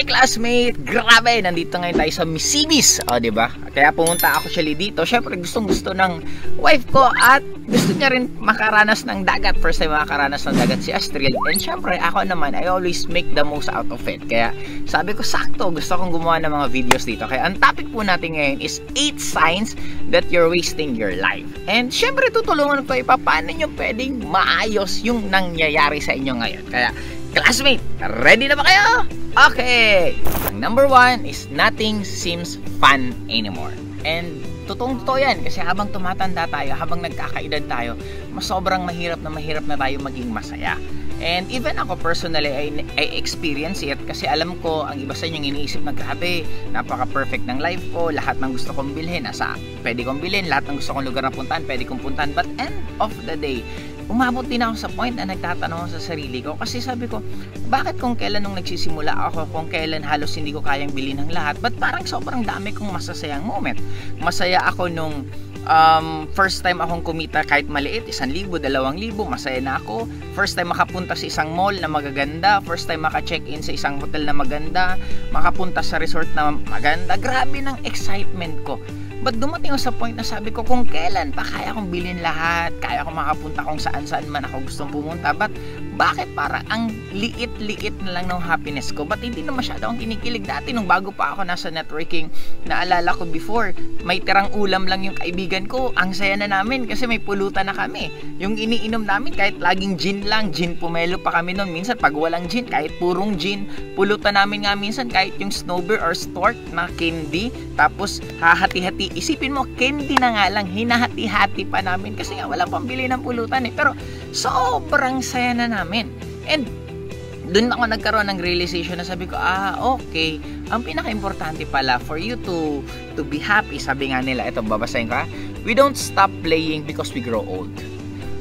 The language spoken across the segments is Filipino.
Hi classmate! Grabe! Nandito ngayon tayo sa Misibis. O, oh, ba? Kaya pumunta ako actually dito. Syempre, gustong gusto ng wife ko at gusto niya rin makaranas ng dagat. First time makaranas ng dagat si Astrid. And syempre, ako naman, I always make the most out of it. Kaya sabi ko, sakto, gusto kong gumawa ng mga videos dito. Kaya ang topic po natin ngayon is 8 signs that you're wasting your life. And syempre, tutulungan ko kayo paano nyo pwedeng maayos yung nangyayari sa inyo ngayon. Kaya, classmate, ready na ba kayo? Okay! Number one is nothing seems fun anymore. And totoong totoo yan kasi habang tumatanda tayo, habang nagkakaedad tayo, mas sobrang mahirap na mahirap na tayo maging masaya. And even ako personally, I, I experience it kasi alam ko, ang iba sa inyong iniisip na grabe, napaka-perfect ng life ko, lahat ng gusto kong bilhin, asa, pwede kong bilhin, lahat ng gusto kong lugar na puntahan, pwede kong puntahan. But end of the day, umabot din ako sa point na nagtatanong sa sarili ko kasi sabi ko, bakit kung kailan nung nagsisimula ako, kung kailan halos hindi ko kayang bilhin ng lahat, but parang sobrang dami kong masasayang moment. Masaya ako nung um, first time akong kumita kahit maliit, isang libo, dalawang libo, masaya na ako. First time makapunta sa isang mall na magaganda, first time maka-check-in sa isang hotel na maganda, makapunta sa resort na maganda. Grabe ng excitement ko. But dumating ako sa point na sabi ko kung kailan pa kaya kong bilhin lahat, kaya kong makapunta kung saan saan man ako gustong pumunta. But bakit para ang liit-liit na lang ng happiness ko? But hindi na masyado akong kinikilig dati nung bago pa ako nasa networking. Naalala ko before, may tirang ulam lang yung kaibigan ko. Ang saya na namin kasi may pulutan na kami. Yung iniinom namin kahit laging gin lang, gin pumelo pa kami noon. Minsan pag walang gin, kahit purong gin, pulutan namin nga minsan kahit yung snowbear or stork na candy. Tapos hahati-hati isipin mo, candy na nga lang, hinahati-hati pa namin kasi nga wala pang bili ng pulutan eh. Pero sobrang saya na namin. And doon ako nagkaroon ng realization na sabi ko, ah, okay, ang pinaka-importante pala for you to to be happy, sabi nga nila, ito babasahin ko ha, we don't stop playing because we grow old.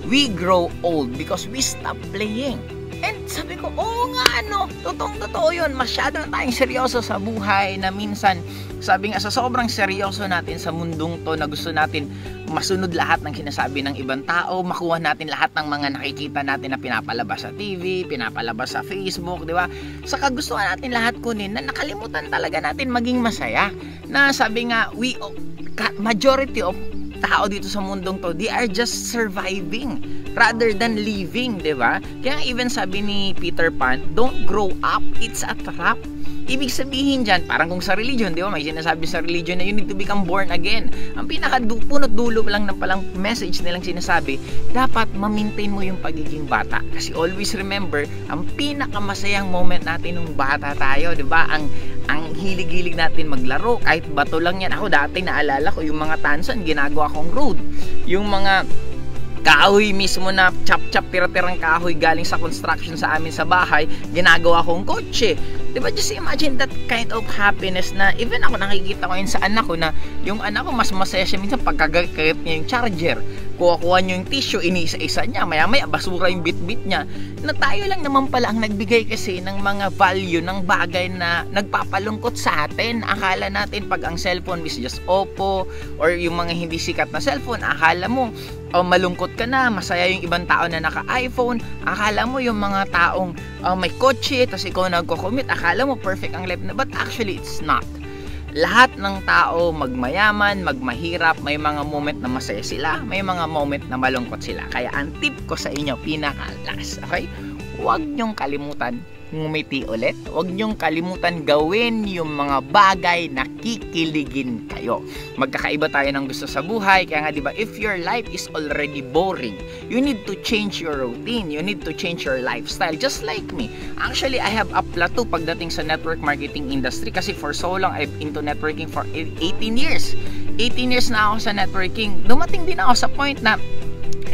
We grow old because we stop playing. And sabi ko, oo nga ano, totoong totoo yun. Masyado na tayong seryoso sa buhay na minsan, sabi nga sa sobrang seryoso natin sa mundong to na gusto natin masunod lahat ng sinasabi ng ibang tao, makuha natin lahat ng mga nakikita natin na pinapalabas sa TV, pinapalabas sa Facebook, di ba? Sa kagustuhan natin lahat kunin na nakalimutan talaga natin maging masaya. Na sabi nga, we, majority of tao dito sa mundong to, they are just surviving rather than living, di ba? Kaya even sabi ni Peter Pan, don't grow up, it's a trap. Ibig sabihin dyan, parang kung sa religion, di ba, may sinasabi sa religion na you need to become born again. Ang pinaka punot dulo lang ng palang message nilang sinasabi, dapat ma-maintain mo yung pagiging bata. Kasi always remember, ang pinakamasayang moment natin nung bata tayo, di ba? Ang ang hilig-hilig natin maglaro, kahit bato lang yan. Ako dati naalala ko yung mga tansan, ginagawa kong road. Yung mga kahoy mismo na chop-chop tira-tirang kahoy galing sa construction sa amin sa bahay, ginagawa kong kotse. Diba just imagine that kind of happiness na even ako nakikita ko yun sa anak ko na yung anak ko mas masaya siya minsan pagkagakit niya yung charger kuha-kuha nyo yung tissue, inisa-isa niya, maya-maya basura yung bit-bit niya, na tayo lang naman pala ang nagbigay kasi ng mga value ng bagay na nagpapalungkot sa atin. Akala natin pag ang cellphone is just Oppo or yung mga hindi sikat na cellphone, akala mo oh, malungkot ka na, masaya yung ibang tao na naka-iPhone, akala mo yung mga taong oh, may kotse, tapos ikaw nagko-commit, akala mo perfect ang life na, but actually it's not lahat ng tao magmayaman, magmahirap, may mga moment na masaya sila, may mga moment na malungkot sila. Kaya ang tip ko sa inyo, pinaka last, okay? Huwag niyong kalimutan ngumiti ulit. Huwag niyong kalimutan gawin yung mga bagay na kikiligin kayo. Magkakaiba tayo ng gusto sa buhay. Kaya nga, di ba, if your life is already boring, you need to change your routine. You need to change your lifestyle. Just like me. Actually, I have a plateau pagdating sa network marketing industry kasi for so long, I've into networking for 18 years. 18 years na ako sa networking. Dumating din ako sa point na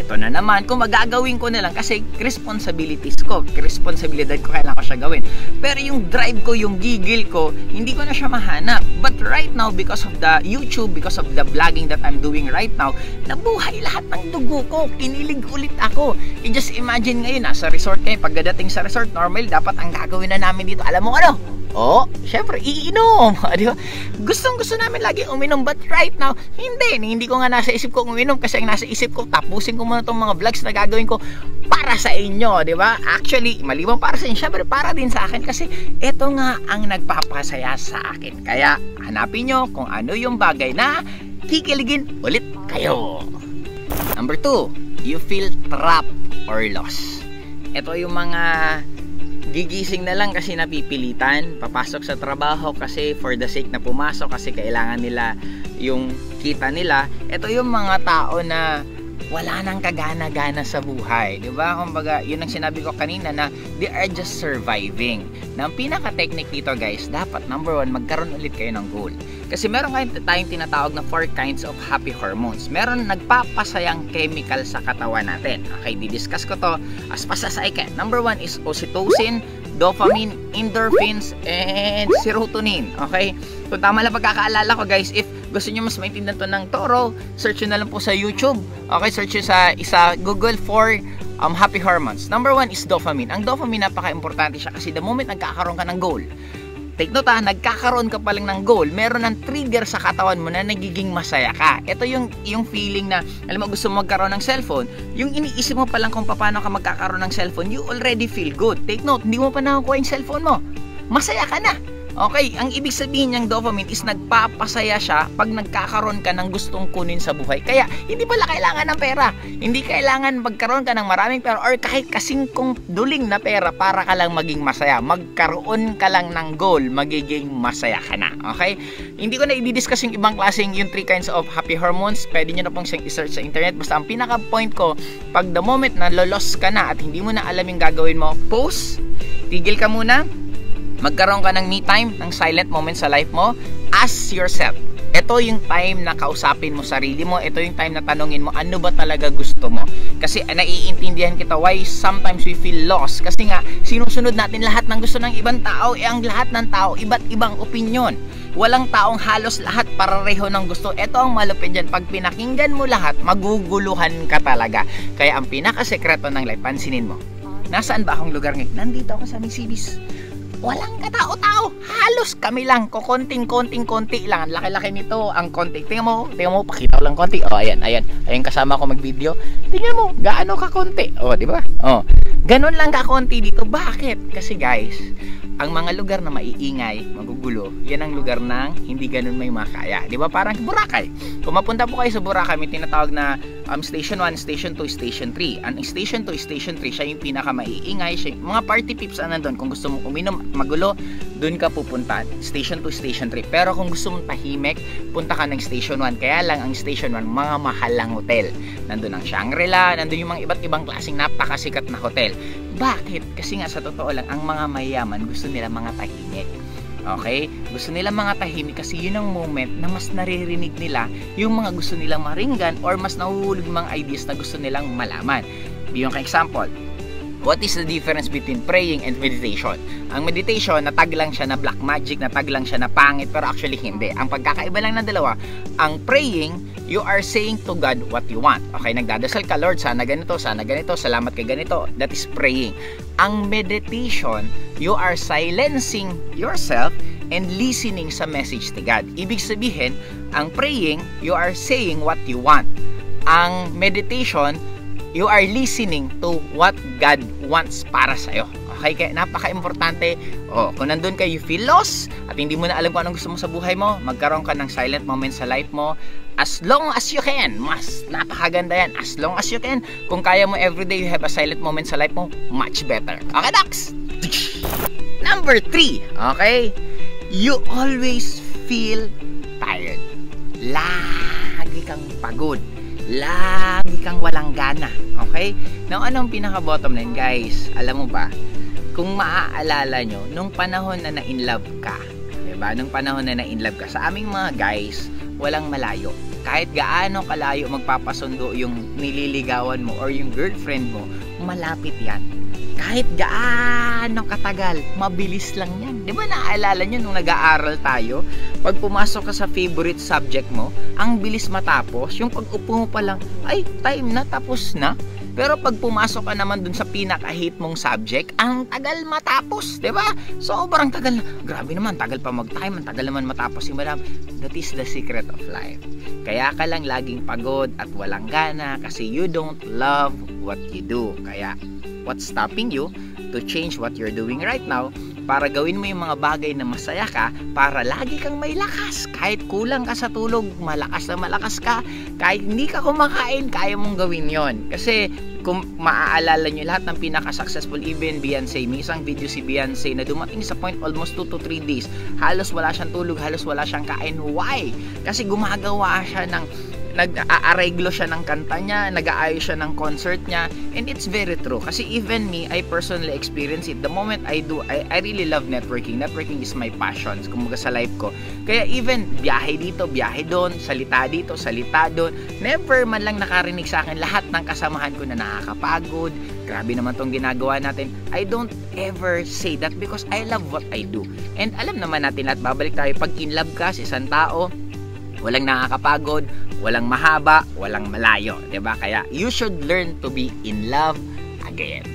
ito na naman, kung magagawin ko na lang kasi responsibilities ko, responsibilidad ko kailangan ko siya gawin. Pero yung drive ko, yung gigil ko, hindi ko na siya mahanap. But right now, because of the YouTube, because of the vlogging that I'm doing right now, nabuhay lahat ng dugo ko. Kinilig ulit ako. I just imagine ngayon, nasa resort kayo, pagdating sa resort, normal, dapat ang gagawin na namin dito, alam mo ano? Oh, syempre, iinom. Di ba? Gustong gusto namin lagi uminom. But right now, hindi. Hindi ko nga nasa isip ko uminom kasi ang nasa isip ko, tapusin ko muna itong mga vlogs na gagawin ko para sa inyo. Di ba? Actually, maliban para sa inyo, syempre para din sa akin kasi ito nga ang nagpapasaya sa akin. Kaya, hanapin nyo kung ano yung bagay na kikiligin ulit kayo. Number two, you feel trapped or lost. Ito yung mga gigising na lang kasi napipilitan. Papasok sa trabaho kasi for the sake na pumasok kasi kailangan nila yung kita nila. Ito yung mga tao na wala nang kagana-gana sa buhay. 'Di ba? Kumbaga, 'yun ang sinabi ko kanina na they are just surviving. Na ang pinaka-technique dito, guys, dapat number one, magkaroon ulit kayo ng goal. Kasi meron kayong tayong tinatawag na four kinds of happy hormones. Meron nagpapasayang chemical sa katawan natin. Okay, di-discuss ko to as fast as I can. Number one is oxytocin, dopamine, endorphins, and serotonin. Okay? Kung tama lang pagkakaalala ko guys, if gusto niyo mas maintindihan to ng toro, search nyo na lang po sa YouTube. Okay, search nyo sa isa Google for um, happy hormones. Number one is dopamine. Ang dopamine napaka-importante siya kasi the moment nagkakaroon ka ng goal, take note ha, nagkakaroon ka pa lang ng goal, meron ng trigger sa katawan mo na nagiging masaya ka. Ito yung, yung feeling na, alam mo, gusto mo magkaroon ng cellphone, yung iniisip mo pa lang kung paano ka magkakaroon ng cellphone, you already feel good. Take note, hindi mo pa nakakuha yung cellphone mo. Masaya ka na Okay, ang ibig sabihin niyang dopamine is nagpapasaya siya pag nagkakaroon ka ng gustong kunin sa buhay. Kaya, hindi pala kailangan ng pera. Hindi kailangan magkaroon ka ng maraming pera or kahit kasingkong duling na pera para ka lang maging masaya. Magkaroon ka lang ng goal, magiging masaya ka na. Okay? Hindi ko na i-discuss yung ibang klaseng yung three kinds of happy hormones. Pwede nyo na pong i-search sa internet. Basta ang pinaka-point ko, pag the moment na lolos ka na at hindi mo na alam yung gagawin mo, pause, tigil ka muna, magkaroon ka ng me time, ng silent moment sa life mo, ask yourself, ito yung time na kausapin mo sarili mo, ito yung time na tanongin mo, ano ba talaga gusto mo? Kasi naiintindihan kita why sometimes we feel lost. Kasi nga, sinusunod natin lahat ng gusto ng ibang tao, eh ang lahat ng tao, iba't ibang opinion. Walang taong halos lahat parareho ng gusto. Ito ang malupit dyan. Pag pinakinggan mo lahat, maguguluhan ka talaga. Kaya ang pinakasekreto ng life, pansinin mo. Nasaan ba akong lugar ngayon? Nandito ako sa Misibis walang katao-tao. Halos kami lang. Kukonting-konting-konti lang. Laki-laki nito. Ang konti. Tingnan mo. Tingnan mo. Pakita ko lang konti. Oh, ayan. Ayan. Ayan kasama ko mag-video. Tingnan mo. Gaano ka konti. Oh, di ba? Oh. Ganun lang ka konti dito. Bakit? Kasi guys, ang mga lugar na maiingay, magugulo, yan ang lugar ng hindi ganun may makaya. Di ba? Parang Boracay. Kung mapunta po kayo sa Boracay, may tinatawag na um, Station 1, Station 2, Station 3. Ang Station 2, Station 3, siya yung pinaka maiingay. Siya, mga party pips na nandun. Kung gusto mong uminom magulo, dun ka pupunta. Station 2, Station 3. Pero kung gusto mong tahimik, punta ka ng Station 1. Kaya lang ang Station 1, mga mahal lang hotel. Nandun ang Shangri-La, nandun yung mga iba't ibang klaseng napakasikat na hotel. Bakit? Kasi nga sa totoo lang, ang mga mayaman gusto nila mga tahimik. Okay? Gusto nila mga tahimik kasi yun ang moment na mas naririnig nila yung mga gusto nilang maringgan or mas nahuhulog mga ideas na gusto nilang malaman. Biyong ka example, What is the difference between praying and meditation? Ang meditation, natag lang siya na black magic, natag lang siya na pangit, pero actually hindi. Ang pagkakaiba lang ng dalawa, ang praying, you are saying to God what you want. Okay, nagdadasal ka, Lord, sana ganito, sana ganito, salamat kay ganito. That is praying. Ang meditation, you are silencing yourself and listening sa message ni God. Ibig sabihin, ang praying, you are saying what you want. Ang meditation, you are listening to what God wants para sa iyo. Okay, kaya napaka-importante. Oh, kung nandun ka, you feel lost at hindi mo na alam kung anong gusto mo sa buhay mo, magkaroon ka ng silent moment sa life mo as long as you can. Mas napakaganda yan. As long as you can. Kung kaya mo everyday you have a silent moment sa life mo, much better. Okay, Dax? Number 3, okay? You always feel tired. Lagi kang pagod lagi kang walang gana. Okay? Now, anong pinaka-bottom line, guys? Alam mo ba, kung maaalala nyo, nung panahon na na-inlove ka, diba? Nung panahon na na-inlove ka, sa aming mga guys, walang malayo. Kahit gaano kalayo magpapasundo yung nililigawan mo or yung girlfriend mo, malapit yan kahit gaano katagal, mabilis lang yan. Di ba naaalala nyo nung nag-aaral tayo? Pag pumasok ka sa favorite subject mo, ang bilis matapos. Yung pag upo mo pa lang, ay, time na, tapos na. Pero pag pumasok ka naman dun sa pinaka-hate mong subject, ang tagal matapos, di ba? Sobrang tagal na. Grabe naman, tagal pa mag-time, ang tagal naman matapos si madam. That is the secret of life. Kaya ka lang laging pagod at walang gana kasi you don't love what you do. Kaya, what's stopping you to change what you're doing right now para gawin mo yung mga bagay na masaya ka para lagi kang may lakas. Kahit kulang ka sa tulog malakas na malakas ka. Kahit hindi ka kumakain kaya mong gawin yon kasi kung maaalala nyo lahat ng pinaka-successful even Beyonce may isang video si Beyonce na dumating sa point almost 2 to 3 days. Halos wala siyang tulog halos wala siyang kain. Why? kasi gumagawa siya ng nag-aareglo siya ng kanta niya, nag-aayos siya ng concert niya, and it's very true. Kasi even me, I personally experience it. The moment I do, I, I really love networking. Networking is my passion, kumbaga sa life ko. Kaya even biyahe dito, biyahe doon, salita dito, salita doon, never man lang nakarinig sa akin lahat ng kasamahan ko na nakakapagod, grabe naman tong ginagawa natin. I don't ever say that because I love what I do. And alam naman natin at babalik tayo pag in love ka sa isang tao, walang nakakapagod, walang mahaba, walang malayo, 'di ba? Kaya you should learn to be in love again.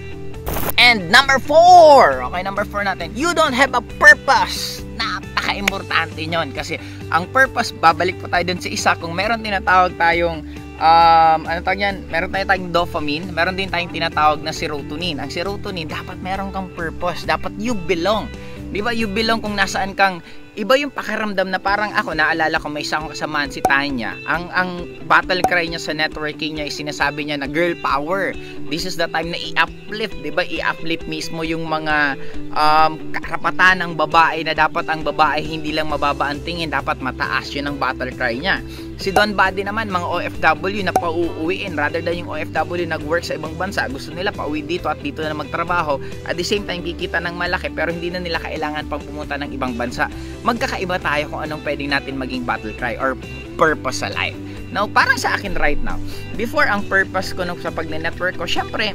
And number 4, okay, number 4 natin, you don't have a purpose. Napaka-importante 'yon kasi ang purpose, babalik po tayo dun sa isa, kung meron tinatawag tayong um, ano tawag yan, meron tayo tayong dopamine, meron din tayong tinatawag na serotonin. Ang serotonin, dapat meron kang purpose, dapat you belong. Di ba, you belong kung nasaan kang iba yung pakiramdam na parang ako naalala ko may isang kasamaan si Tanya. Ang ang battle cry niya sa networking niya is sinasabi niya na girl power. This is the time na i-uplift di ba? I-uplift mismo yung mga um, karapatan ng babae na dapat ang babae hindi lang mababa ang tingin dapat mataas yun ang battle cry niya Si Don Buddy naman, mga OFW na pauuwiin rather than yung OFW nag-work sa ibang bansa, gusto nila pauwi dito at dito na magtrabaho. At the same time, kikita ng malaki pero hindi na nila kailangan pang pumunta ng ibang bansa. Magkakaiba tayo kung anong pwedeng natin maging battle cry or purpose sa life. Now, parang sa akin right now, before ang purpose ko nung sa pag-network ko, syempre,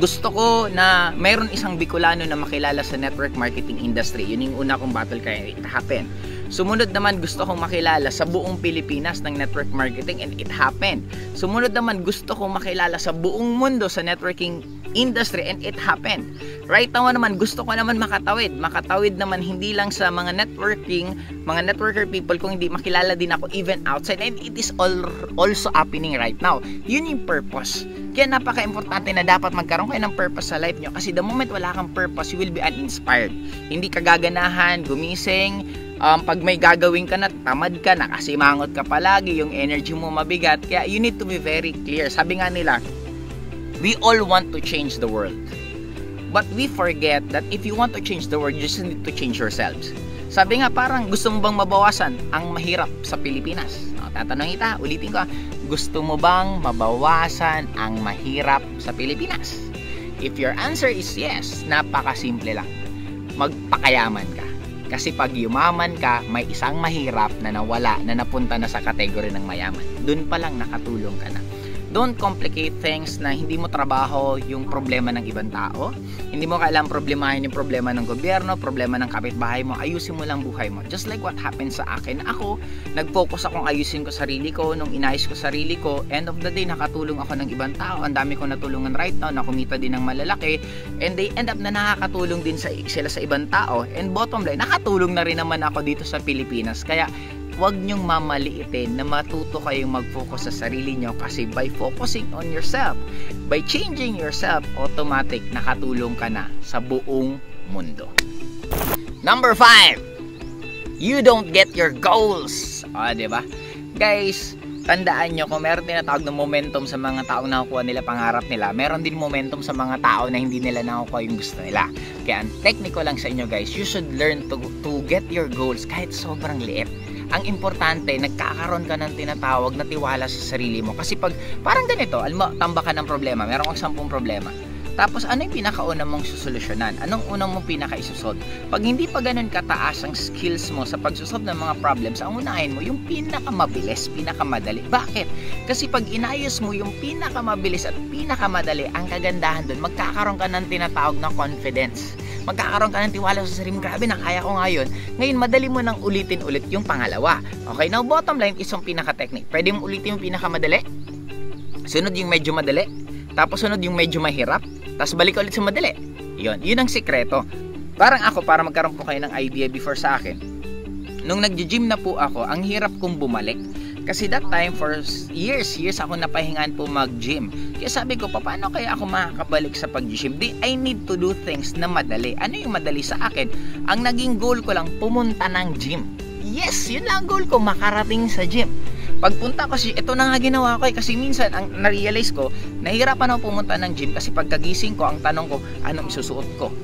gusto ko na mayroon isang Bicolano na makilala sa network marketing industry. Yun yung una kong battle kaya it happen. Sumunod naman gusto kong makilala sa buong Pilipinas ng network marketing and it happened. Sumunod naman gusto kong makilala sa buong mundo sa networking industry and it happened. Right now naman gusto ko naman makatawid. Makatawid naman hindi lang sa mga networking, mga networker people kung hindi makilala din ako even outside and it is all also happening right now. Yun yung purpose. Kaya napaka-importante na dapat magkaroon kayo ng purpose sa life nyo kasi the moment wala kang purpose, you will be uninspired. Hindi ka gaganahan, gumising, um, pag may gagawin ka na, tamad ka na kasi mangot ka palagi, yung energy mo mabigat. Kaya you need to be very clear. Sabi nga nila, we all want to change the world. But we forget that if you want to change the world, you just need to change yourselves. Sabi nga parang gusto mo bang mabawasan ang mahirap sa Pilipinas? O, tatanong kita, ulitin ko, gusto mo bang mabawasan ang mahirap sa Pilipinas? If your answer is yes, napakasimple lang. Magpakayaman ka. Kasi pag yumaman ka, may isang mahirap na nawala na napunta na sa kategory ng mayaman. Doon pa lang nakatulong ka na. Don't complicate things na hindi mo trabaho yung problema ng ibang tao. Hindi mo kailangan problemahin yung problema ng gobyerno, problema ng kapitbahay mo. Ayusin mo lang buhay mo. Just like what happened sa akin. Ako, nag-focus akong ayusin ko sarili ko. Nung inayos ko sarili ko, end of the day, nakatulong ako ng ibang tao. Ang dami kong natulungan right now, nakumita din ng malalaki. And they end up na nakakatulong din sa, sila sa ibang tao. And bottom line, nakatulong na rin naman ako dito sa Pilipinas. Kaya, huwag nyong mamaliitin na matuto kayong mag-focus sa sarili nyo kasi by focusing on yourself, by changing yourself, automatic nakatulong ka na sa buong mundo. Number 5, you don't get your goals. O, ah, ba? Guys, tandaan nyo, kung meron tinatawag ng momentum sa mga taong nakukuha nila pangarap nila, meron din momentum sa mga tao na hindi nila nakukuha yung gusto nila. Kaya ang technical lang sa inyo guys, you should learn to, to get your goals kahit sobrang liit ang importante, nagkakaroon ka ng tinatawag na tiwala sa sarili mo. Kasi pag, parang ganito, alam mo, tamba ka ng problema, meron kang sampung problema. Tapos ano yung pinakauna mong susolusyonan? Anong unang mong pinaka-isosolve? Pag hindi pa ganun kataas ang skills mo sa pagsosolve ng mga problems, ang unahin mo yung pinakamabilis, pinakamadali. Bakit? Kasi pag inayos mo yung pinakamabilis at pinakamadali, ang kagandahan doon, magkakaroon ka ng tinatawag na confidence magkakaroon ka ng tiwala sa sarili mo. Grabe na, kaya ko ngayon. Ngayon, madali mo nang ulitin ulit yung pangalawa. Okay, now bottom line is yung pinaka-technique. Pwede mo ulitin yung pinakamadali. Sunod yung medyo madali. tapos sunod yung medyo mahirap, tapos balik ulit sa madali. Yun, yun ang sikreto. Parang ako, para magkaroon po kayo ng idea before sa akin, nung nag-gym na po ako, ang hirap kong bumalik. Kasi that time, for years, years ako napahingan po mag-gym. Kaya sabi ko, paano kaya ako makakabalik sa pag-gym? Di, I need to do things na madali. Ano yung madali sa akin? Ang naging goal ko lang, pumunta ng gym. Yes, yun lang ang goal ko, makarating sa gym. Pagpunta ko, ito na nga ginawa ko eh. Kasi minsan, ang na-realize ko, nahihirapan ako pumunta ng gym kasi pagkagising ko, ang tanong ko, anong isusuot ko?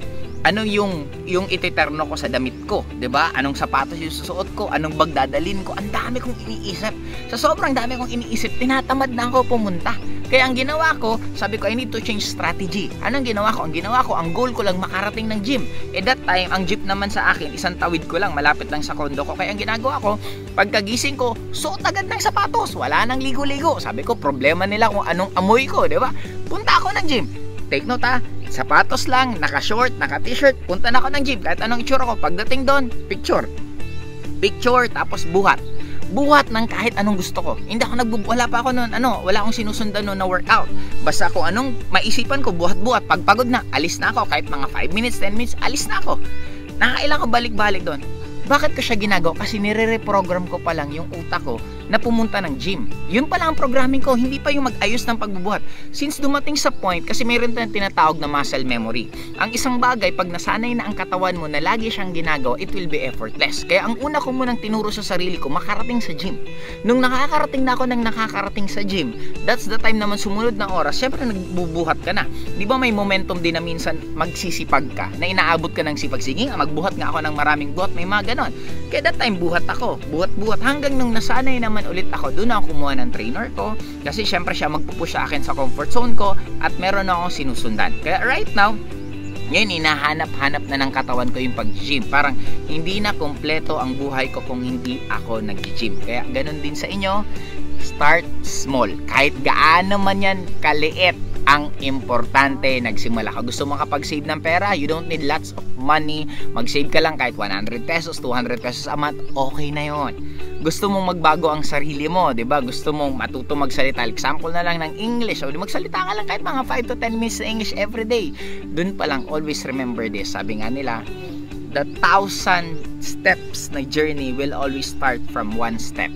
Ano yung yung ititerno ko sa damit ko, 'di ba? Anong sapatos yung susuot ko, anong bag dadalhin ko. Ang dami kong iniisip. Sa sobrang dami kong iniisip, tinatamad na ako pumunta. Kaya ang ginawa ko, sabi ko, I need to change strategy. Anong ginawa ko? Ang ginawa ko, ang goal ko lang makarating ng gym. Eh that time, ang jeep naman sa akin, isang tawid ko lang, malapit lang sa kondo ko. Kaya ang ginagawa ko, pagkagising ko, suot agad ng sapatos. Wala nang ligo-ligo. Sabi ko, problema nila kung anong amoy ko, di ba? Punta ako ng gym. Take note ha, sapatos lang, naka-short, naka-t-shirt, punta na ako ng gym. Kahit anong itsura ko, pagdating doon, picture. Picture, tapos buhat buhat ng kahit anong gusto ko. Hindi ako nagbu wala pa ako noon, ano, wala akong sinusundan noon na workout. Basta kung anong maisipan ko, buhat-buhat. Pagpagod na, alis na ako. Kahit mga 5 minutes, 10 minutes, alis na ako. Nakakailan ko balik-balik doon. Bakit ko siya ginagawa? Kasi nire-reprogram ko pa lang yung utak ko na pumunta ng gym. Yun pala ang programming ko, hindi pa yung mag-ayos ng pagbubuhat. Since dumating sa point, kasi mayroon tayong tinatawag na muscle memory. Ang isang bagay, pag nasanay na ang katawan mo na lagi siyang ginagawa, it will be effortless. Kaya ang una ko munang tinuro sa sarili ko, makarating sa gym. Nung nakakarating na ako ng nakakarating sa gym, that's the time naman sumunod na oras, syempre nagbubuhat ka na. Di ba may momentum din na minsan magsisipag ka, na inaabot ka ng sipag. Sige magbuhat nga ako ng maraming buhat, may mga ganon. Kaya that time, buhat ako. Buhat-buhat. Hanggang nung nasanay naman naman ulit ako, doon ako kumuha ng trainer ko. Kasi syempre siya magpupush sa akin sa comfort zone ko at meron akong sinusundan. Kaya right now, ngayon, hinahanap-hanap na ng katawan ko yung pag-gym. Parang hindi na kompleto ang buhay ko kung hindi ako nag-gym. Kaya ganun din sa inyo, start small. Kahit gaano man yan kaliit, ang importante, nagsimula ka. Gusto mo kapag-save ng pera, you don't need lots of money. Mag-save ka lang kahit 100 pesos, 200 pesos a month, okay na yon gusto mong magbago ang sarili mo, 'di ba? Gusto mong matuto magsalita. Example na lang ng English. O magsalita ka lang kahit mga 5 to 10 minutes ng English every day. Doon pa lang always remember this. Sabi nga nila, the thousand steps na journey will always start from one step.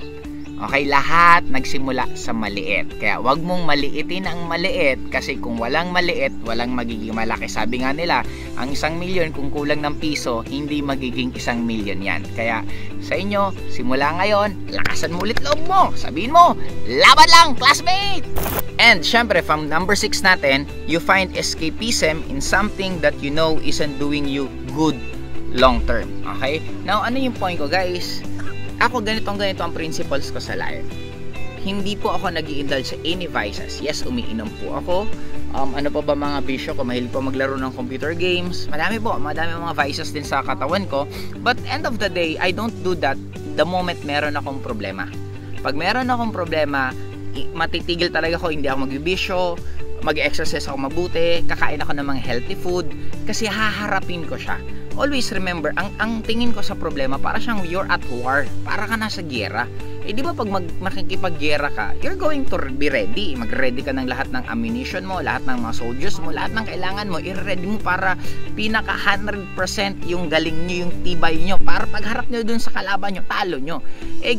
Okay, lahat nagsimula sa maliit. Kaya wag mong maliitin ang maliit kasi kung walang maliit, walang magiging malaki. Sabi nga nila, ang isang milyon kung kulang ng piso, hindi magiging isang milyon yan. Kaya sa inyo, simula ngayon, lakasan mo ulit loob mo. Sabihin mo, laban lang, classmate! And syempre, from number 6 natin, you find escapism in something that you know isn't doing you good long term. Okay? Now, ano yung point ko guys? Ako ganitong ganito ang principles ko sa life. Hindi po ako nag indulge sa any vices. Yes, umiinom po ako. Um, ano pa ba mga bisyo ko? Mahilig po maglaro ng computer games. Madami po. Madami mga vices din sa katawan ko. But end of the day, I don't do that the moment meron akong problema. Pag meron akong problema, matitigil talaga ako. Hindi ako magbibisyo mag-exercise ako mabuti, kakain ako ng mga healthy food, kasi haharapin ko siya always remember, ang, ang tingin ko sa problema, para siyang you're at war. Para ka nasa gera. Eh di ba pag mag, makikipaggera ka, you're going to be ready. Mag-ready ka ng lahat ng ammunition mo, lahat ng mga soldiers mo, lahat ng kailangan mo, i-ready mo para pinaka 100% yung galing nyo, yung tibay nyo. Para pagharap nyo dun sa kalaban nyo, talo nyo. Eh,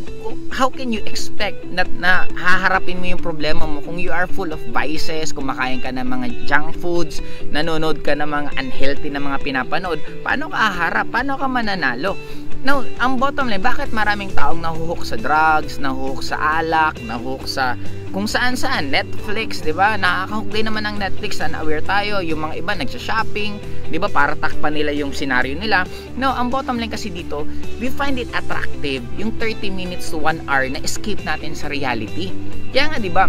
how can you expect na, na haharapin mo yung problema mo kung you are full of vices, kumakain ka ng mga junk foods, nanonood ka ng mga unhealthy na mga pinapanood, paano ka haharap? Paano ka mananalo? Now, ang bottom line, bakit maraming taong nahuhook sa drugs, nahuhook sa alak, nahuhook sa kung saan saan, Netflix, 'di ba? Nakakahook din naman ng Netflix, na aware tayo, yung mga iba nagsha-shopping, 'di ba? Para takpan nila yung scenario nila. No, ang bottom line kasi dito, we find it attractive yung 30 minutes to 1 hour na escape natin sa reality. Kaya nga 'di ba?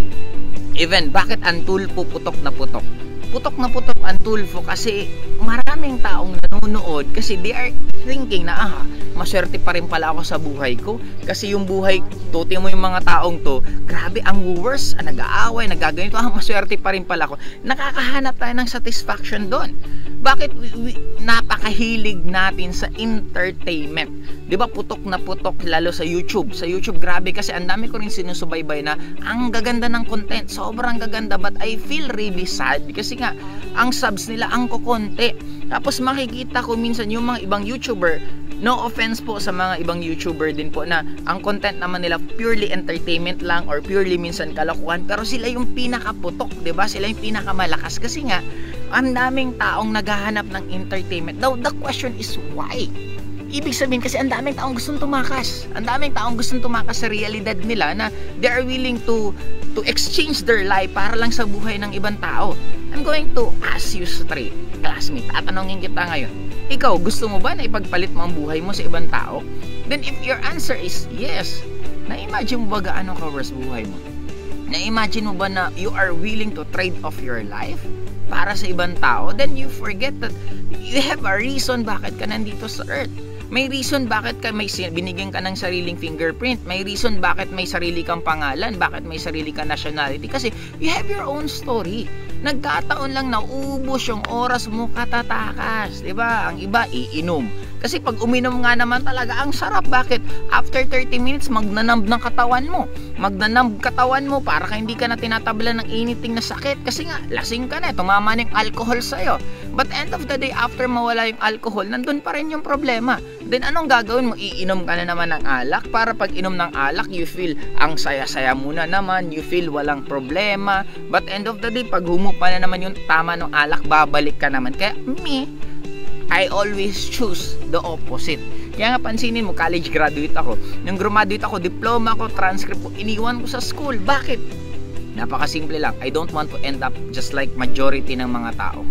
Even bakit ang tool puputok na putok? putok na putok ang Tulfo kasi marami daming taong nanonood kasi they are thinking na ah, maswerte pa rin pala ako sa buhay ko. Kasi yung buhay tuti mo yung mga taong to grabe ang worst ah, nag-aaway nagaganito ah maswerte pa rin pala ako. Nakakahanap tayo ng satisfaction doon. Bakit we, we, napakahilig natin sa entertainment? 'di ba putok na putok lalo sa YouTube. Sa YouTube grabe kasi ang dami ko rin sinusubaybay na ang gaganda ng content sobrang gaganda but I feel really sad. Kasi nga ang subs nila ang kukonti tapos makikita ko minsan yung mga ibang YouTuber. No offense po sa mga ibang YouTuber din po na ang content naman nila purely entertainment lang or purely minsan kalokohan. Pero sila yung pinakaputok 'di ba? Sila yung pinakamalakas. Kasi nga ang daming taong naghahanap ng entertainment. Now the question is why ibig sabihin kasi ang daming taong gustong tumakas ang daming taong gustong tumakas sa realidad nila na they are willing to to exchange their life para lang sa buhay ng ibang tao I'm going to ask you straight classmate at tanongin kita ngayon ikaw, gusto mo ba na ipagpalit mo ang buhay mo sa ibang tao? Then if your answer is yes, na-imagine mo ba gaano ka-worst buhay mo? Na-imagine mo ba na you are willing to trade off your life para sa ibang tao? Then you forget that you have a reason bakit ka nandito sa earth. May reason bakit ka may binigyan ka ng sariling fingerprint. May reason bakit may sarili kang pangalan, bakit may sarili kang nationality. Kasi you have your own story. Nagkataon lang na ubos yung oras mo katatakas. 'di ba? Ang iba iinom. Kasi pag uminom nga naman talaga, ang sarap. Bakit? After 30 minutes, magnanamb ng katawan mo. Magnanamb katawan mo para ka hindi ka na tinatabla ng initing na sakit. Kasi nga, lasing ka na. Tumama na yung alcohol sa'yo. But end of the day, after mawala yung alcohol, nandun pa rin yung problema. Then anong gagawin mo? Iinom ka na naman ng alak para pag inom ng alak, you feel ang saya-saya muna naman, you feel walang problema. But end of the day, pag humupa na naman yung tama ng alak, babalik ka naman. Kaya me, I always choose the opposite. Kaya nga pansinin mo, college graduate ako. Nung graduate ako, diploma ko, transcript ko, iniwan ko sa school. Bakit? Napakasimple lang. I don't want to end up just like majority ng mga tao.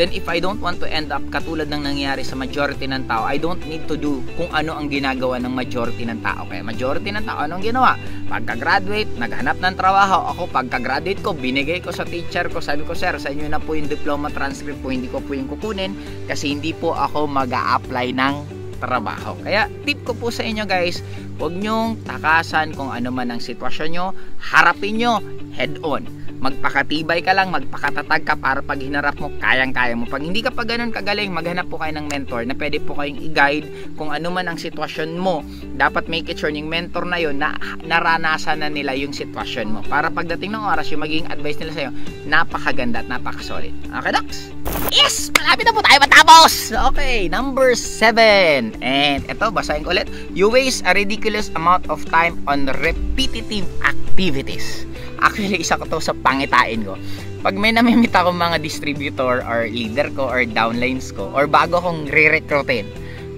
Then if I don't want to end up katulad ng nangyari sa majority ng tao, I don't need to do kung ano ang ginagawa ng majority ng tao. Kaya majority ng tao, anong ginawa? Pagka-graduate, naghanap ng trabaho. Ako, pagka-graduate ko, binigay ko sa teacher ko. Sabi ko, sir, sa inyo na po yung diploma transcript po, hindi ko po yung kukunin kasi hindi po ako mag apply ng trabaho. Kaya tip ko po sa inyo guys, huwag nyong takasan kung ano man ang sitwasyon nyo, harapin nyo head on magpakatibay ka lang, magpakatatag ka para pag hinarap mo, kayang-kaya mo. Pag hindi ka pa ganun kagaling, maghanap po kayo ng mentor na pwede po kayong i-guide kung ano man ang sitwasyon mo. Dapat make it sure yung mentor na yon na naranasan na nila yung sitwasyon mo. Para pagdating ng oras, yung magiging advice nila sa'yo, napakaganda at napakasolid. Okay, Docs? Yes! Malapit na po tayo matapos! Okay, number 7. And ito, basahin ko ulit. You waste a ridiculous amount of time on repetitive activities. Actually, isa ko to sa pangitain ko. Pag may namimit ako mga distributor or leader ko or downlines ko or bago kong re-recruitin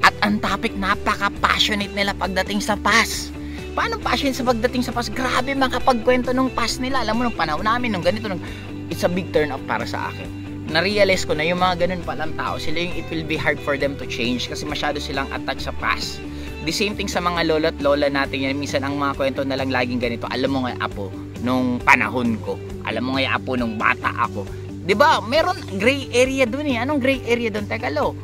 at ang topic napaka-passionate nila pagdating sa pass. Paano passionate sa pagdating sa pass? Grabe makapagkwento ng pass nila. Alam mo, nung panahon namin, nung ganito, nung, it's a big turn off para sa akin na-realize ko na yung mga ganun palang tao, sila yung it will be hard for them to change kasi masyado silang attached sa past. The same thing sa mga lolo at lola natin yan, minsan ang mga kwento na lang laging ganito, alam mo nga apo, nung panahon ko. Alam mo nga po nung bata ako. 'Di ba? Meron gray area doon eh. Anong gray area doon? Teka lo.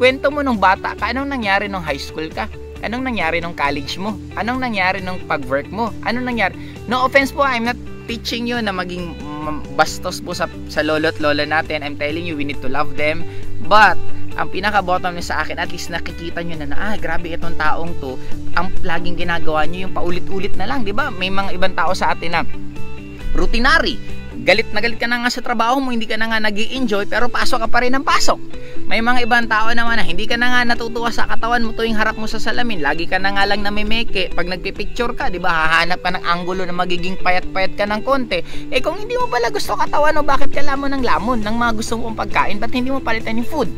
Kwento mo nung bata ka, anong nangyari nung high school ka? Anong nangyari nung college mo? Anong nangyari nung pag-work mo? Anong nangyari? No offense po, I'm not teaching you na maging bastos po sa, sa lolo at lola natin. I'm telling you, we need to love them. But, ang pinaka bottom niya sa akin, at least nakikita nyo na na, ah, grabe itong taong to, ang laging ginagawa nyo yung paulit-ulit na lang, di ba? May mga ibang tao sa atin na routinary, galit na galit ka na nga sa trabaho mo, hindi ka na nga nag enjoy pero pasok ka pa rin ng pasok. May mga ibang tao naman na hindi ka na nga natutuwa sa katawan mo tuwing harap mo sa salamin. Lagi ka na nga lang namimeke. Pag nagpipicture ka, di ba, hahanap ka ng angulo na magiging payat-payat ka ng konti. Eh kung hindi mo pala gusto katawan mo, bakit ka lamon ng lamon ng mga gusto mong pagkain? Ba't hindi mo palitan yung food?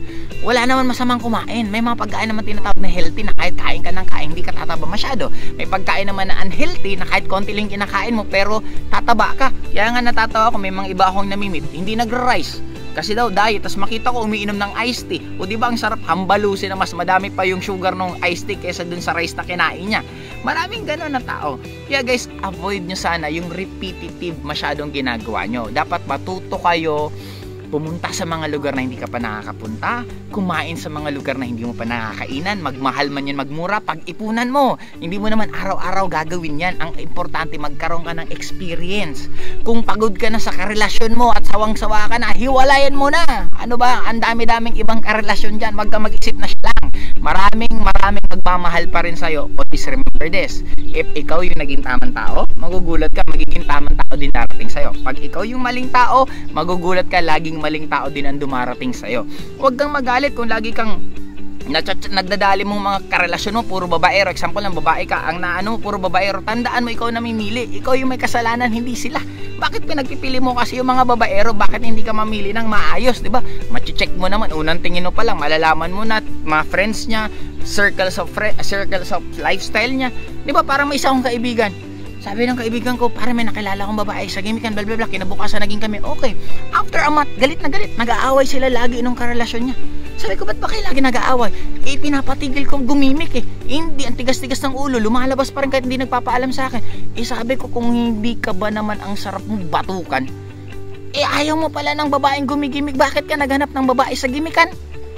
Wala naman masamang kumain. May mga pagkain naman tinatawag na healthy na kahit kain ka ng kain, hindi ka tataba masyado. May pagkain naman na unhealthy na kahit konti lang kinakain mo pero tataba ka. Kaya nga natatawa ko, may mga iba akong namimit, hindi nagre-rice kasi daw diet, tapos makita ko umiinom ng iced tea. O di ba ang sarap hambalusin na mas madami pa yung sugar ng iced tea kaysa dun sa rice na kinain niya. Maraming gano'n na tao. Kaya guys, avoid nyo sana yung repetitive masyadong ginagawa nyo. Dapat matuto kayo pumunta sa mga lugar na hindi ka pa nakakapunta, kumain sa mga lugar na hindi mo pa nakakainan, magmahal man yan magmura, pag-ipunan mo. Hindi mo naman araw-araw gagawin yan. Ang importante, magkaroon ka ng experience. Kung pagod ka na sa karelasyon mo at sawang-sawa ka na, hiwalayan mo na. Ano ba, ang dami-daming ibang karelasyon dyan, wag ka mag-isip na siya lang. Maraming, maraming magmamahal pa rin sa'yo. Always remember this, if ikaw yung naging tamang tao, magugulat ka, magiging tamang tao din darating sa'yo. Pag ikaw yung maling tao, magugulat ka, laging maling tao din ang dumarating sa'yo. Huwag kang magalit kung lagi kang nagdadali mong mga karelasyon mo puro babaero. Example ng babae ka ang naano puro babaero. Tandaan mo ikaw na mamimili ikaw yung may kasalanan hindi sila. Bakit pinagpipili mo kasi yung mga babaero? Bakit hindi ka mamili ng maayos di ba? Mache-check mo naman unang tingin mo pa lang malalaman mo na mga friends niya circles of circles of lifestyle niya. Di ba parang may isa akong kaibigan sabi ng kaibigan ko, para may nakilala kong babae sa gimikan, blah blah kinabukasan naging kami. Okay. After a month, galit na galit. Nag-aaway sila lagi nung karelasyon niya. Sabi ko, ba't ba kayo lagi nag-aaway? Eh, pinapatigil kong gumimik eh. Hindi, ang tigas-tigas ng ulo, lumalabas pa rin kahit hindi nagpapaalam sa akin. Eh, sabi ko, kung hindi ka ba naman ang sarap mong batukan, eh, ayaw mo pala ng babaeng gumigimik. Bakit ka naghanap ng babae sa gimikan?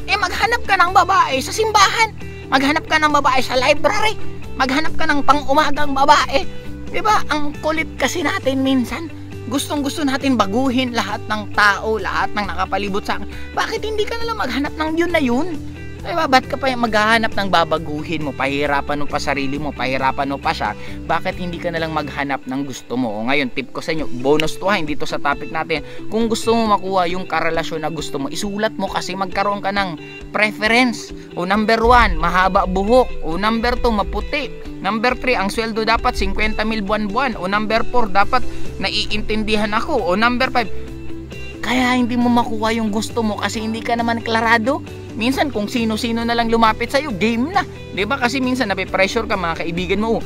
Eh, maghanap ka ng babae sa simbahan. Maghanap ka ng babae sa library. Maghanap ka ng pang-umagang babae. Diba? Ang kulit kasi natin minsan Gustong gusto natin baguhin lahat ng tao, lahat ng nakapalibot sa akin. Bakit hindi ka nalang maghanap ng yun na yun? Diba? Ba't ka pa maghahanap ng babaguhin mo? Pahirapan mo pa sarili mo, pahirapan mo pa siya. Bakit hindi ka nalang maghanap ng gusto mo? O ngayon, tip ko sa inyo, bonus to ha, hindi to sa topic natin. Kung gusto mo makuha yung karelasyon na gusto mo, isulat mo kasi magkaroon ka ng preference. O number one, mahaba buhok. O number two, maputi. Number 3, ang sweldo dapat 50 mil buwan-buwan. O number 4, dapat naiintindihan ako. O number 5, kaya hindi mo makuha yung gusto mo kasi hindi ka naman klarado. Minsan kung sino-sino na lang lumapit sa'yo, game na. ba diba? Kasi minsan nape-pressure ka mga kaibigan mo. Oh,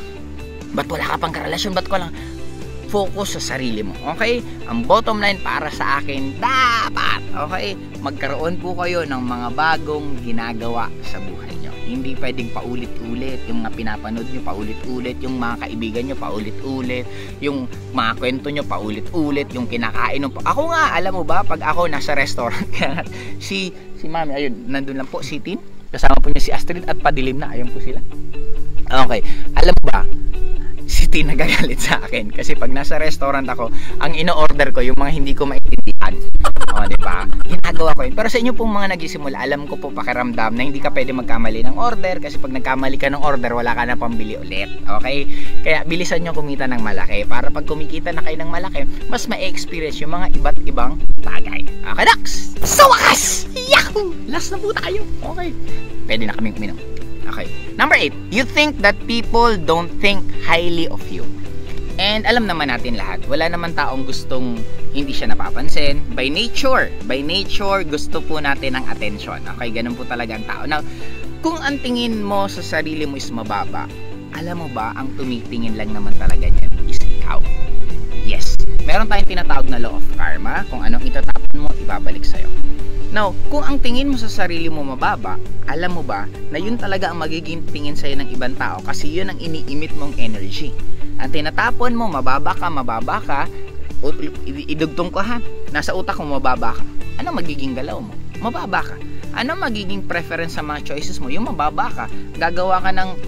ba't wala ka pang karelasyon? Ba't ko lang? Focus sa sarili mo. Okay? Ang bottom line para sa akin, dapat, okay, magkaroon po kayo ng mga bagong ginagawa sa buhay hindi pwedeng paulit-ulit. Yung mga pinapanood nyo paulit-ulit. Yung mga kaibigan nyo paulit-ulit. Yung mga kwento nyo paulit-ulit. Yung kinakain nyo ako nga alam mo ba pag ako nasa restaurant si si mami ayun nandun lang po si Tin. Kasama po niya si Astrid at padilim na ayun po sila. Okay alam mo ba si Tin nagagalit sa akin. Kasi pag nasa restaurant ako ang ino-order ko yung mga hindi ko maintindihan. O di ba? Ginagawa ko yun. Pero sa inyo pong mga nagisimula alam ko po pakiramdam na hindi ka pwede magkamali ng order. Kasi pag nagkamali ka ng order wala ka na pambili ulit. Okay? Kaya bilisan nyo kumita ng malaki. Para pag kumikita na kayo ng malaki mas ma-experience yung mga iba't ibang bagay. Okay Dax? Sa wakas! Yahoo! Last na po tayo. Okay. Pwede na kaming uminom Okay. Number 8, you think that people don't think highly of you. And alam naman natin lahat, wala naman taong gustong hindi siya napapansin. By nature, by nature, gusto po natin ng attention. Okay, ganun po talaga ang tao. Now, kung ang tingin mo sa sarili mo is mababa, alam mo ba, ang tumitingin lang naman talaga niyan ikaw. Yes, meron tayong tinatawag na law of karma. Kung anong itatapon mo, ibabalik sa'yo. Now, kung ang tingin mo sa sarili mo mababa, alam mo ba na yun talaga ang magiging tingin sa'yo ng ibang tao kasi yun ang iniimit mong energy. Ang tinatapon mo, mababa ka, mababa ka, idugtong ko ha, nasa utak mo mababa ka. Ano magiging galaw mo? Mababa ka. Ano magiging preference sa mga choices mo? Yung mababa ka, gagawa ka ng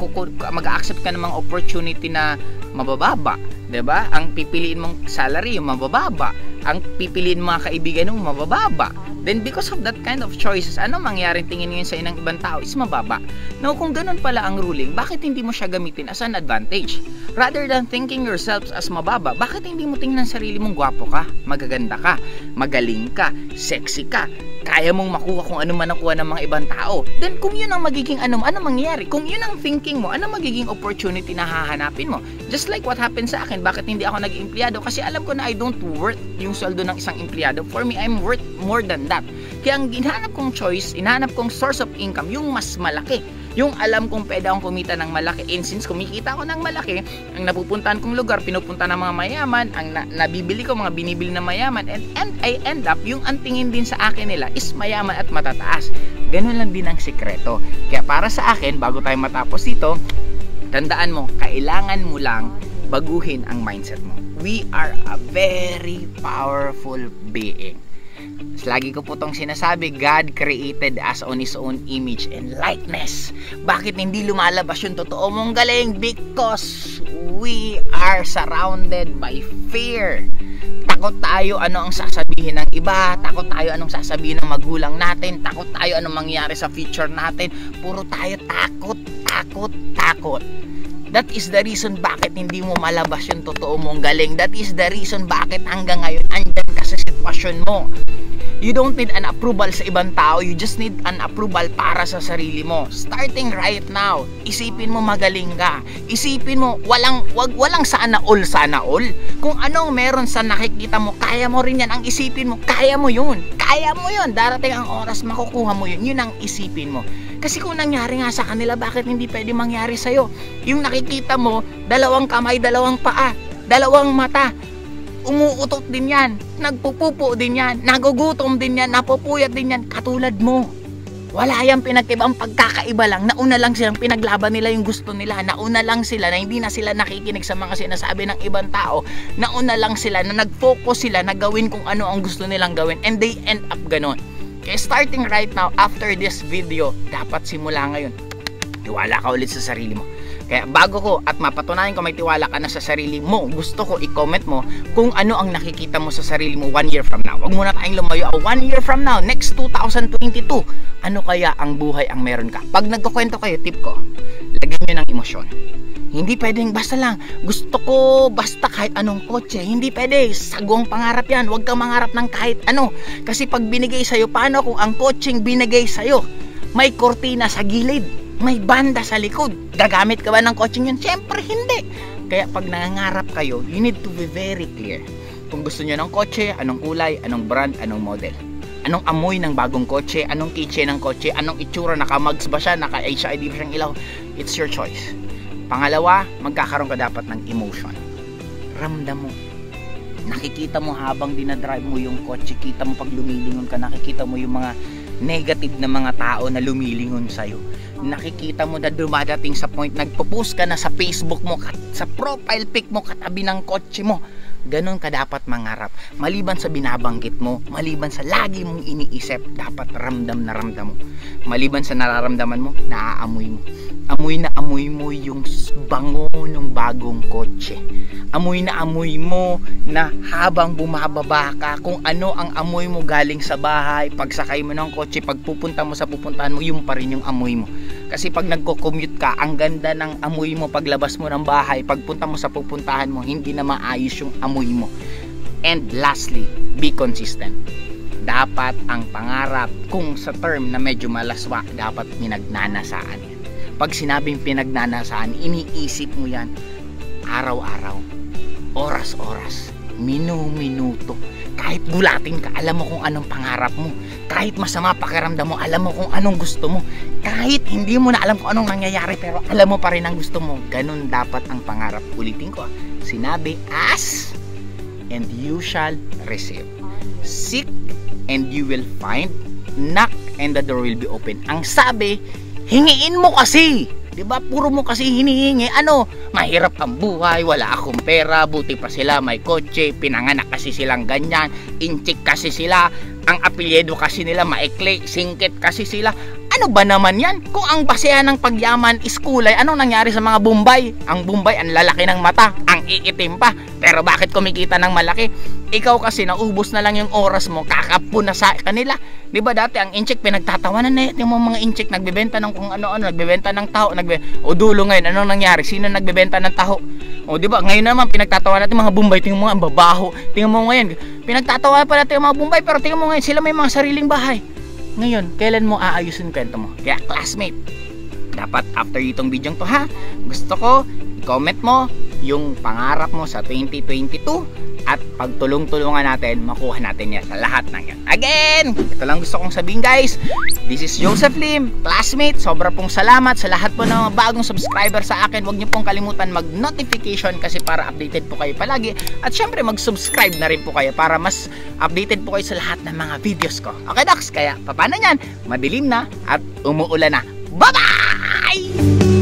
mag-accept ka ng mga opportunity na mabababa, 'di ba? Ang pipiliin mong salary yung mabababa. Ang pipiliin mga kaibigan mo mabababa. Then because of that kind of choices, ano mangyaring tingin ngayon sa inang ibang tao is mababa. Now kung ganun pala ang ruling, bakit hindi mo siya gamitin as an advantage? Rather than thinking yourself as mababa, bakit hindi mo tingnan sarili mong gwapo ka, magaganda ka, magaling ka, sexy ka, kaya mong makuha kung ano man nakuha ng mga ibang tao. Then kung yun ang magiging ano, ano mangyayari? Kung yun ang thinking mo, ano magiging opportunity na hahanapin mo? Just like what happened sa akin, bakit hindi ako naging empleyado? Kasi alam ko na I don't worth yung sweldo ng isang empleyado. For me, I'm worth more than that. Kaya ang hinahanap kong choice, hinahanap kong source of income, yung mas malaki yung alam kong pwede akong kumita ng malaki and since kumikita ako ng malaki ang napupuntahan kong lugar pinupunta ng mga mayaman ang na, nabibili ko mga binibili ng mayaman and, and I end up yung antingin din sa akin nila is mayaman at matataas. Ganun lang din ang sikreto. Kaya para sa akin bago tayo matapos dito tandaan mo kailangan mo lang baguhin ang mindset mo. We are a very powerful being Lagi ko po itong sinasabi, God created us on His own image and likeness. Bakit hindi lumalabas yung totoo mong galing? Because we are surrounded by fear. Takot tayo ano ang sasabihin ng iba, takot tayo anong sasabihin ng magulang natin, takot tayo anong mangyari sa future natin. Puro tayo takot, takot, takot. That is the reason bakit hindi mo malabas yung totoo mong galing. That is the reason bakit hanggang ngayon andyan ka sitwasyon mo. You don't need an approval sa ibang tao. You just need an approval para sa sarili mo. Starting right now, isipin mo magaling ka. Isipin mo, walang, wag, walang sana all, sana all. Kung anong meron sa nakikita mo, kaya mo rin yan. Ang isipin mo, kaya mo yun. Kaya mo yun. Darating ang oras, makukuha mo yun. Yun ang isipin mo. Kasi kung nangyari nga sa kanila, bakit hindi pwede mangyari sa'yo? Yung nakikita mo, dalawang kamay, dalawang paa, dalawang mata, umuutot din yan, nagpupupo din yan, nagugutom din yan, napupuyat din yan, katulad mo. Wala yung pinagkibang pagkakaiba lang. Nauna lang silang pinaglaban nila yung gusto nila. Nauna lang sila na hindi na sila nakikinig sa mga sinasabi ng ibang tao. Nauna lang sila na nag-focus sila na gawin kung ano ang gusto nilang gawin. And they end up ganon. Kaya starting right now, after this video, dapat simula ngayon. Tiwala ka ulit sa sarili mo. Kaya bago ko at mapatunayan ko may tiwala ka na sa sarili mo, gusto ko i-comment mo kung ano ang nakikita mo sa sarili mo one year from now. Huwag muna tayong lumayo. Oh, one year from now, next 2022, ano kaya ang buhay ang meron ka? Pag nagkukwento kayo, tip ko, lagyan nyo ng emosyon. Hindi pwedeng basta lang, gusto ko basta kahit anong kotse. Hindi pwede, sagwang pangarap yan. Huwag kang mangarap ng kahit ano. Kasi pag binigay sa'yo, paano kung ang kotseng binigay sa'yo, may kortina sa gilid, may banda sa likod. Gagamit ka ba ng kotseng yun? Siyempre hindi. Kaya pag nangangarap kayo, you need to be very clear. Kung gusto nyo ng kotse, anong kulay, anong brand, anong model. Anong amoy ng bagong kotse, anong kitchen ng kotse, anong itsura, naka-mugs ba siya, naka-HID ba siyang ilaw. It's your choice. Pangalawa, magkakaroon ka dapat ng emotion. Ramdam mo. Nakikita mo habang dinadrive mo yung kotse, kita mo pag lumilingon ka, nakikita mo yung mga negative na mga tao na lumilingon sa'yo. Nakikita mo na dumadating sa point, nagpo-post ka na sa Facebook mo, sa profile pic mo, katabi ng kotse mo. Ganon ka dapat mangarap. Maliban sa binabanggit mo, maliban sa lagi mong iniisip, dapat ramdam na ramdam mo. Maliban sa nararamdaman mo, naaamoy mo amoy na amoy mo yung bango ng bagong kotse. Amoy na amoy mo na habang bumababa ka, kung ano ang amoy mo galing sa bahay, pagsakay mo ng kotse, pagpupunta mo sa pupuntahan mo, yung pa rin yung amoy mo. Kasi pag nagko-commute ka, ang ganda ng amoy mo paglabas mo ng bahay, pagpunta mo sa pupuntahan mo, hindi na maayos yung amoy mo. And lastly, be consistent dapat ang pangarap kung sa term na medyo malaswa dapat minagnanasaan pag sinabing pinagnanasaan, iniisip mo yan araw-araw, oras-oras, minu-minuto. Kahit bulatin ka, alam mo kung anong pangarap mo. Kahit masama pakiramdam mo, alam mo kung anong gusto mo. Kahit hindi mo na alam kung anong nangyayari, pero alam mo pa rin ang gusto mo. Ganun dapat ang pangarap. Ulitin ko, sinabi, ask and you shall receive. Seek and you will find. Knock and the door will be open. Ang sabi, Hingiin mo kasi. 'Di ba? Puro mo kasi hinihingi. Ano? Mahirap ang buhay, wala akong pera, buti pa sila may kotse, pinanganak kasi silang ganyan, inchik kasi sila, ang apelyido kasi nila maikli, singkit kasi sila. Ano ba naman yan? Kung ang basehan ng pagyaman is kulay, anong nangyari sa mga Bombay? Ang Bombay, ang lalaki ng mata, ang iitim pa. Pero bakit kumikita ng malaki? Ikaw kasi naubos na lang yung oras mo, kakapo na sa kanila. Di ba dati ang incheck pinagtatawanan na yung mga incheck nagbebenta ng kung ano-ano, nagbebenta ng taho, nagbe o dulo ngayon, anong nangyari? Sino nagbebenta ng taho? O di ba? Ngayon naman pinagtatawanan natin mga Bombay, tingnan mo nga ang babaho. Tingnan mo ngayon, pinagtatawanan pa natin yung mga Bombay, pero tingnan mo ngayon, sila may mga sariling bahay. Ngayon, kailan mo aayusin kwento mo? Kaya classmate, dapat after itong video to ha, gusto ko, i-comment mo yung pangarap mo sa 2022 at pagtulong-tulungan natin, makuha natin yan sa lahat ng yan. Again, ito lang gusto kong sabihin guys. This is Joseph Lim, classmate. Sobra pong salamat sa lahat po ng bagong subscriber sa akin. Huwag niyo pong kalimutan mag-notification kasi para updated po kayo palagi. At syempre mag-subscribe na rin po kayo para mas updated po kayo sa lahat ng mga videos ko. Okay, Docs? Kaya paano yan? Madilim na at umuulan na. Bye-bye!